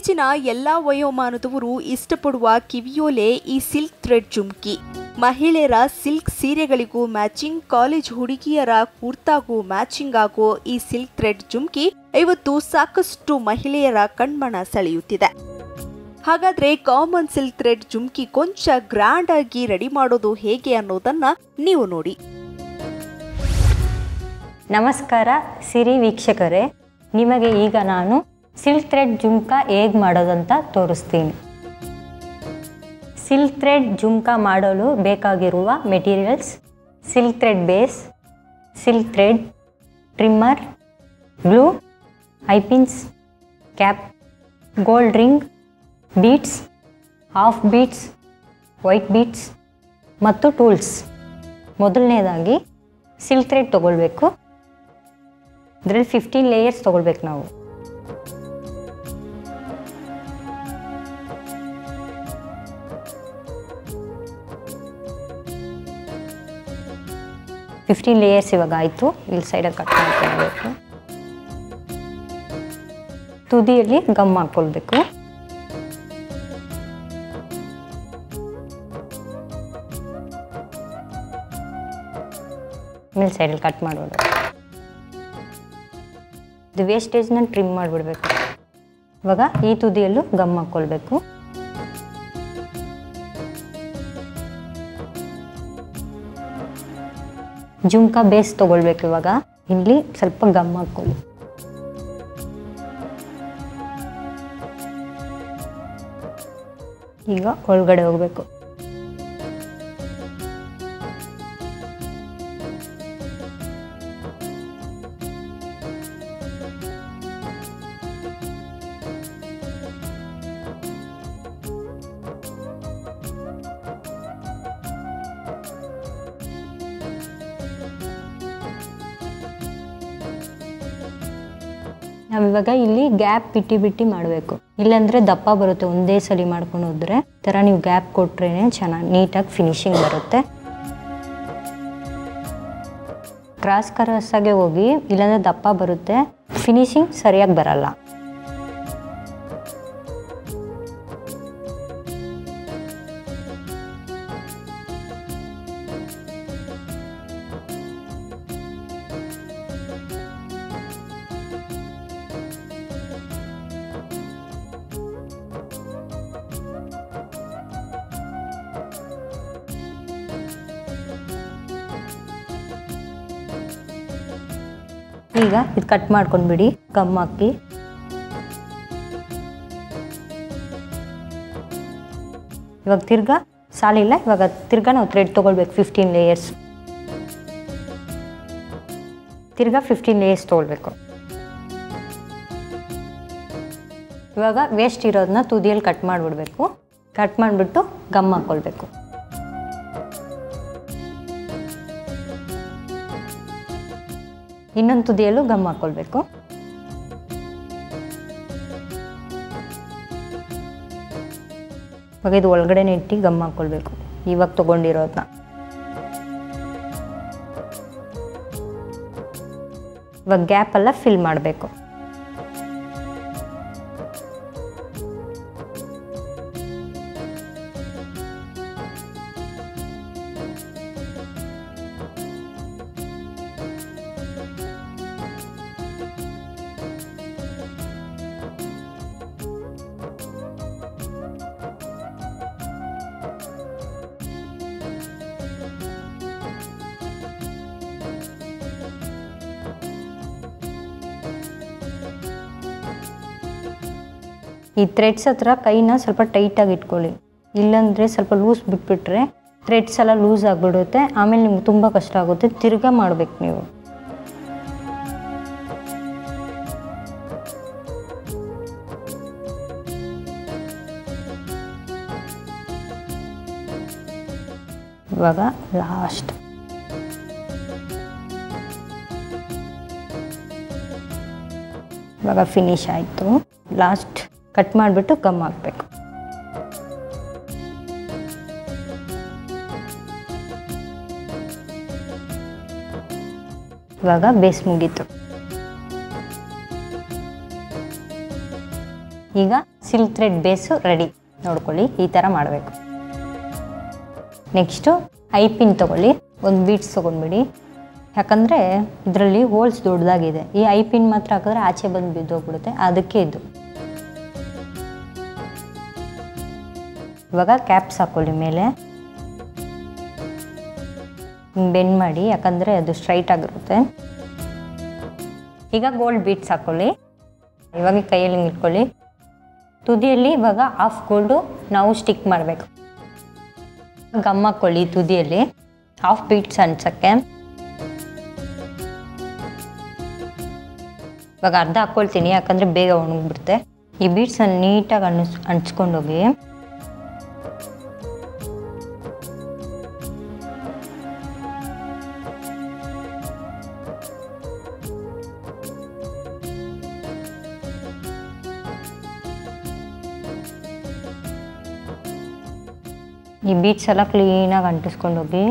ಇತ್ತೀಚಿನ ಎಲ್ಲಾ ವಯೋಮಾನದವರು ಇಷ್ಟಪಡುವ ಕಿವಿಯೋಲೆ ಈ ಸಿಲ್ಕ್ ಥ್ರೆಡ್ ಜುಮ್ಕಿ. ಮಹಿಳೆಯರ ಸಿಲ್ಕ್ ಸೀರೆಗಳಿಗೂ ಮ್ಯಾಚಿಂಗ್, ಕಾಲೇಜ್ ಹುಡುಗಿಯರ ಕುರ್ತಾಗೂ ಮ್ಯಾಚಿಂಗ್ ಆಗೋ ಈ ಸಿಲ್ಕ್ ಥ್ರೆಡ್ ಜುಮ್ಕಿ ಇವತ್ತು ಸಾಕಷ್ಟು ಮಹಿಳೆಯರ ಕಣ್ಮನ ಸೆಳೆಯುತ್ತಿದೆ. ಹಾಗಾದ್ರೆ ಕಾಮನ್ ಸಿಲ್ಕ್ ಥ್ರೆಡ್ ಜುಮ್ಕಿ ಕೊಂಚ ಗ್ರ್ಯಾಂಡ್ ಆಗಿ ರೆಡಿ ಮಾಡೋದು ಹೇಗೆ ಅನ್ನೋದನ್ನ ನೀವು ನೋಡಿ. ನಮಸ್ಕಾರ, ಸಿರಿ ವೀಕ್ಷಕರೇ. ನಿಮಗೆ ಈಗ ನಾನು ಸಿಲ್ಕ್ ಥ್ರೆಡ್ ಜುಮ್ಕಾ ಹೇಗೆ ಮಾಡೋದಂತ ತೋರಿಸ್ತೀನಿ. ಸಿಲ್ಕ್ ಥ್ರೆಡ್ ಜುಮ್ಕಾ ಮಾಡಲು ಬೇಕಾಗಿರುವ materials silk thread base silk thread trimmer glue eye pins cap gold ring beads half beads white beads ಮತ್ತು ಟೂಲ್ಸ್ ಮೊದಲನೇದಾಗಿ ಸಿಲ್ಕ್ ಥ್ರೆಡ್ ತೊಗೊಳ್ಬೇಕು. ಇದರಲ್ಲಿ ಫಿಫ್ಟೀನ್ ಲೇಯರ್ಸ್ ತೊಗೊಳ್ಬೇಕು ನಾವು. ಫಿಫ್ಟೀನ್ ಲೇಯರ್ಸ್ ಇವಾಗ ಆಯಿತು. ಇಲ್ಲಿ ಸೈಡಲ್ಲಿ ಕಟ್ ಮಾಡ್ಕೊಳ್ಬೇಕು ತುದಿಯಲ್ಲಿ ಗಮ್ ಹಾಕ್ಕೊಳ್ಬೇಕು ಮೇಲೆ ಸೈಡಲ್ಲಿ ಕಟ್ ಮಾಡಿಬಿಡ್ಬೇಕು ಇದು ವೇಸ್ಟೇಜ್ನ ಟ್ರಿಮ್ ಮಾಡಿಬಿಡ್ಬೇಕು. ಇವಾಗ ಈ ತುದಿಯಲ್ಲೂ ಗಮ್ ಹಾಕ್ಕೊಳ್ಬೇಕು ಜುಮ್ಕಾ ಬೇಸ್ ತೊಗೊಳ್ಬೇಕು ಇವಾಗ. ಇಲ್ಲಿ ಸ್ವಲ್ಪ ಗಮ್ ಹಾಕ್ಕೊಳ್ಳಿ. ಈಗ ಒಳಗಡೆ ಹೋಗಬೇಕು. ನಾವಿವಾಗ ಇಲ್ಲಿ ಗ್ಯಾಪ್ ಬಿಟ್ಟು ಬಿಟ್ಟು ಮಾಡಬೇಕು. ಇಲ್ಲಾಂದರೆ ದಪ್ಪ ಬರುತ್ತೆ, ಒಂದೇ ಸಲ ಮಾಡ್ಕೊಂಡು ಹೋದರೆ. ಥರ ನೀವು ಗ್ಯಾಪ್ ಕೊಟ್ರೇ ಚೆನ್ನಾಗಿ, ನೀಟಾಗಿ ಫಿನಿಶಿಂಗ್ ಬರುತ್ತೆ. ಕ್ರಾಸ್ ಕ್ರಾಸಾಗೆ ಹೋಗಿ ಇಲ್ಲಾಂದರೆ ದಪ್ಪ ಬರುತ್ತೆ. ಫಿನಿಶಿಂಗ್ ಸರಿಯಾಗಿ ಬರಲ್ಲ. ಈಗ ಇದು ಕಟ್ ಮಾಡ್ಕೊಂಡ್ಬಿಡಿ ಗಮ್ ಹಾಕಿ. ಇವಾಗ ತಿರ್ಗಾ ಸಾಲಿಲ್ಲ ಇವಾಗ ತಿರ್ಗಾ ನಾವು ಥ್ರೆಡ್ ತೊಗೊಳ್ಬೇಕು ಫಿಫ್ಟೀನ್ ಲೇಯರ್ಸ್ ತಿರ್ಗಾ ಫಿಫ್ಟೀನ್ ಲೇಯರ್ಸ್ ತೊಗೊಳ್ಬೇಕು. ಇವಾಗ ವೇಸ್ಟ್ ಇರೋದನ್ನ ತುದಿಯಲ್ಲಿ ಕಟ್ ಮಾಡಿಬಿಡ್ಬೇಕು. ಕಟ್ ಮಾಡಿಬಿಟ್ಟು ಗಮ್ ಹಾಕ್ಕೊಳ್ಬೇಕು ಇನ್ನೊಂದು ತುದಿಯಲ್ಲೂ ಗಮ್ ಹಾಕ್ಕೊಳ್ಬೇಕು ಇವಾಗ ಇದು ಒಳಗಡೆನೆ ಇಟ್ಟು ಗಮ್ ಹಾಕ್ಕೊಳ್ಬೇಕು ಇವಾಗ ತೊಗೊಂಡಿರೋದನ್ನ ಇವಾಗ ಗ್ಯಾಪ್ ಎಲ್ಲ ಫಿಲ್ ಮಾಡಬೇಕು. ಈ ಥ್ರೆಡ್ಸ್ ಹತ್ರ ಕೈನ ಸ್ವಲ್ಪ ಟೈಟಾಗಿ ಇಟ್ಕೊಳ್ಳಿ. ಇಲ್ಲಾಂದರೆ ಸ್ವಲ್ಪ ಲೂಸ್ ಬಿಟ್ಬಿಟ್ರೆ ಥ್ರೆಡ್ಸ್ ಎಲ್ಲ ಲೂಸ್ ಆಗಿಬಿಡುತ್ತೆ. ಆಮೇಲೆ ನಿಮ್ಗೆ ತುಂಬ ಕಷ್ಟ ಆಗುತ್ತೆ. ತಿರ್ಗಾ ಮಾಡ್ಬೇಕು ನೀವು. ಇವಾಗ ಲಾಸ್ಟ್ ಇವಾಗ ಫಿನಿಶ್ ಆಯಿತು. ಲಾಸ್ಟ್ ಕಟ್ ಮಾಡಿಬಿಟ್ಟು ಕಮ್ ಹಾಕಬೇಕು. ಇವಾಗ ಬೇಸ್ ಮುಗೀತು. ಈಗ ಸಿಲ್ಕ್ ಥ್ರೆಡ್ ಬೇಸು ರೆಡಿ ನೋಡ್ಕೊಳ್ಳಿ, ಈ ಥರ ಮಾಡಬೇಕು. ನೆಕ್ಸ್ಟು ಐ ಪಿನ್ ತೊಗೊಳ್ಳಿ, ಒಂದು ಬೀಟ್ಸ್ ತೊಗೊಂಡ್ಬಿಡಿ. ಯಾಕಂದರೆ ಇದರಲ್ಲಿ ಹೋಲ್ಸ್ ದೊಡ್ಡದಾಗಿದೆ ಈ ಐ ಪಿನ್ ಮಾತ್ರ ಹಾಕಿದ್ರೆ ಆಚೆ ಬಂದು ಬಿದ್ದೋಗ್ಬಿಡುತ್ತೆ, ಅದಕ್ಕೆ ಇದು. ಇವಾಗ ಕ್ಯಾಪ್ಸ್ ಹಾಕ್ಕೊಳ್ಳಿ ಮೇಲೆ. ಬೆಂಡ್ ಮಾಡಿ, ಯಾಕಂದರೆ ಅದು ಸ್ಟ್ರೈಟ್ ಆಗಿರುತ್ತೆ. ಈಗ ಗೋಲ್ಡ್ ಬೀಟ್ಸ್ ಹಾಕ್ಕೊಳ್ಳಿ ಇವಾಗ ಕೈಯಲ್ಲಿ ಹಿಂಗೆ ಇಟ್ಕೊಳ್ಳಿ ತುದಿಯಲ್ಲಿ ಇವಾಗ ಹಾಫ್ ಗೋಲ್ಡು ನಾವು ಸ್ಟಿಕ್ ಮಾಡಬೇಕು. ಗಮ್ ಹಾಕ್ಕೊಳ್ಳಿ ತುದಿಯಲ್ಲಿ. ಹಾಫ್ ಬೀಟ್ಸ್ ಅನ್ಸಕ್ಕೆ. ಇವಾಗ ಅರ್ಧ ಹಾಕ್ಕೊಳ್ತೀನಿ ಯಾಕಂದರೆ ಬೇಗ ಒಣಗಿಬಿಡುತ್ತೆ. ಈ ಬೀಟ್ಸನ್ನು ನೀಟಾಗಿ ಅನ್ನಿಸ್ ಅಂಚ್ಕೊಂಡೋಗಿ ಈ ಬೀಟ್ಸ್ ಎಲ್ಲ ಕ್ಲೀನಾಗಿ ಅಂಟಿಸ್ಕೊಂಡು ಹೋಗಿ.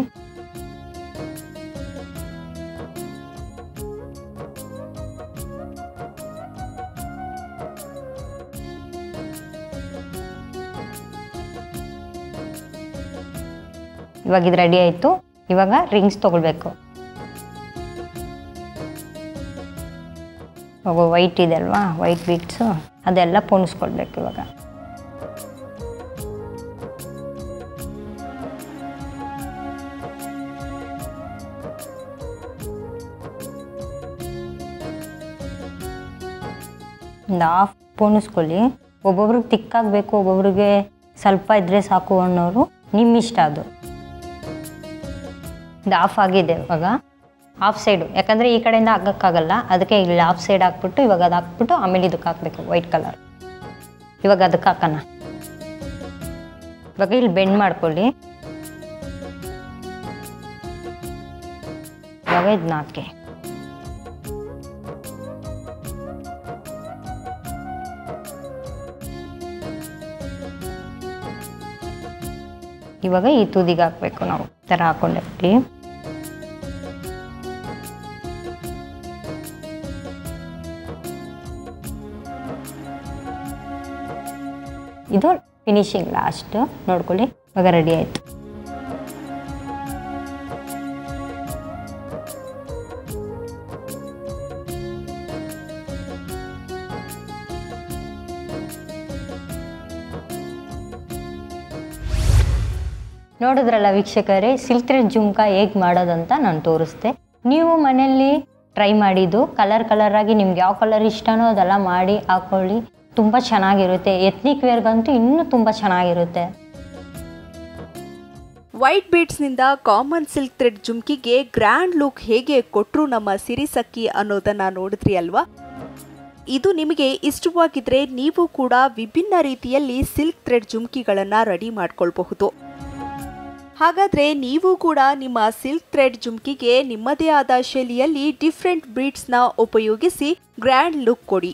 ಇವಾಗ ಇದು ರೆಡಿ ಆಯಿತು. ಇವಾಗ ರಿಂಗ್ಸ್ ತೊಗೊಳ್ಬೇಕು. ಇವಾಗ ವೈಟ್ ಇದೆ ಅಲ್ವಾ? ವೈಟ್ ಬೀಟ್ಸು ಅದೆಲ್ಲ ಪೋಣಿಸ್ಕೊಳ್ಬೇಕು ಇವಾಗ. ಒಂದು ಹಾಫ್ ಪೋಣಿಸ್ಕೊಳ್ಳಿ ಒಬ್ಬೊಬ್ರಿಗೆ ತಿಕ್ಕಾಗಬೇಕು ಒಬ್ಬೊಬ್ರಿಗೆ ಸ್ವಲ್ಪ ಇದ್ರೆ ಸಾಕು ಅನ್ನೋರು ನಿಮ್ಮ ಇಷ್ಟ ಅದು. ಇದು ಆಫ್ ಆಗಿದೆ ಇವಾಗ. ಆಫ್ ಸೈಡು ಯಾಕಂದರೆ ಈ ಕಡೆಯಿಂದ ಹಾಕೋಕ್ಕಾಗಲ್ಲ. ಅದಕ್ಕೆ ಇಲ್ಲಿ ಆಫ್ ಸೈಡ್ ಹಾಕ್ಬಿಟ್ಟು, ಇವಾಗ ಅದು ಹಾಕ್ಬಿಟ್ಟು ಆಮೇಲೆ ಇದಕ್ಕೆ ಹಾಕಬೇಕು ವೈಟ್ ಕಲರ್ ಇವಾಗ ಅದಕ್ಕೆ ಹಾಕೋಣ. ಇವಾಗ ಇಲ್ಲಿ ಬೆಂಡ್ ಮಾಡ್ಕೊಳ್ಳಿ. ಇವಾಗ ಇದನ್ನ ಹಾಕಿ. ಇವಾಗ ಈ ತುದಿಗೆ ಹಾಕಬೇಕು ನಾವು. ಥರ ಹಾಕೊಂಡಿರ್ತೀವಿ ಇದು ಫಿನಿಶಿಂಗ್ ಲಾಸ್ಟ್ ನೋಡ್ಕೊಳ್ಳಿ ಇವಾಗ ರೆಡಿ ಆಯಿತು. ನೋಡಿದ್ರಲ್ಲ ವೀಕ್ಷಕರೇ ಸಿಲ್ಕ್ ಥ್ರೆಡ್ ಜುಮ್ಕಾ ಹೇಗೆ ಮಾಡೋದಂತ ನಾನು ತೋರಿಸ್ದೆ ನೀವು ಮನೆಯಲ್ಲಿ ಟ್ರೈ ಮಾಡಿದ್ದು, ಕಲರ್ ಕಲರಾಗಿ ನಿಮ್ಗೆ ಯಾವ ಕಲರ್ ಇಷ್ಟನೋ ಅದೆಲ್ಲ ಮಾಡಿ ಹಾಕೊಳ್ಳಿ. ತುಂಬ ಚೆನ್ನಾಗಿರುತ್ತೆ. ಎತ್ನಿಕ್ ವೇರ್ಗಂತೂ ಇನ್ನೂ ತುಂಬ ಚೆನ್ನಾಗಿರುತ್ತೆ. ವೈಟ್ ಬೀಡ್ಸ್ನಿಂದ ಕಾಮನ್ ಸಿಲ್ಕ್ ಥ್ರೆಡ್ ಜುಮ್ಕಿಗೆ ಗ್ರ್ಯಾಂಡ್ ಲುಕ್ ಹೇಗೆ ಕೊಟ್ಟರು ನಮ್ಮ ಸಿರಿಸಕ್ಕಿ ಅನ್ನೋದನ್ನು ನೋಡಿದ್ರಿ ಅಲ್ವಾ? ಇದು ನಿಮಗೆ ಇಷ್ಟವಾಗಿದ್ರೆ ನೀವು ಕೂಡ ವಿಭಿನ್ನ ರೀತಿಯಲ್ಲಿ ಸಿಲ್ಕ್ ಥ್ರೆಡ್ ಜುಮ್ಕಿಗಳನ್ನು ರೆಡಿ ಮಾಡ್ಕೊಳ್ಬಹುದು. ಹಾಗಾದ್ರೆ ನೀವು ಕೂಡ ನಿಮ್ಮ ಸಿಲ್ಕ್ ಥ್ರೆಡ್ ಜುಮ್ಕಿಗೆ ನಿಮ್ಮದೇ ಆದ ಶೈಲಿಯಲ್ಲಿ ಡಿಫ್ರೆಂಟ್ ಬ್ರೀಡ್ಸ್ನ ಉಪಯೋಗಿಸಿ ಗ್ರ್ಯಾಂಡ್ ಲುಕ್ ಕೊಡಿ.